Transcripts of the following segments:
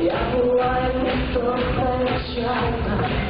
Я буваю, то печальна.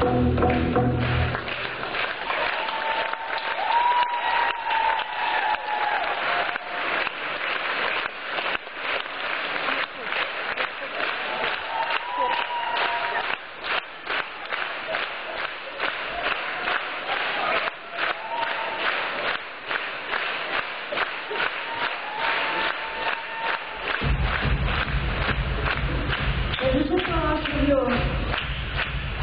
Thank you.